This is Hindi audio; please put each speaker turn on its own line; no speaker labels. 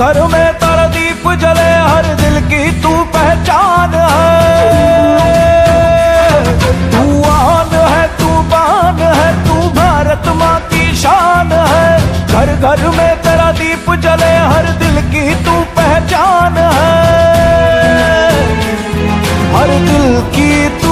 घर में तारा दीप जले, हर दिल की तू पहचान है। तू आन है, तू बान है, तू भारत माँ की शान है। घर घर में तेरा दीप जले, हर दिल की तू पहचान है। हर दिल की तू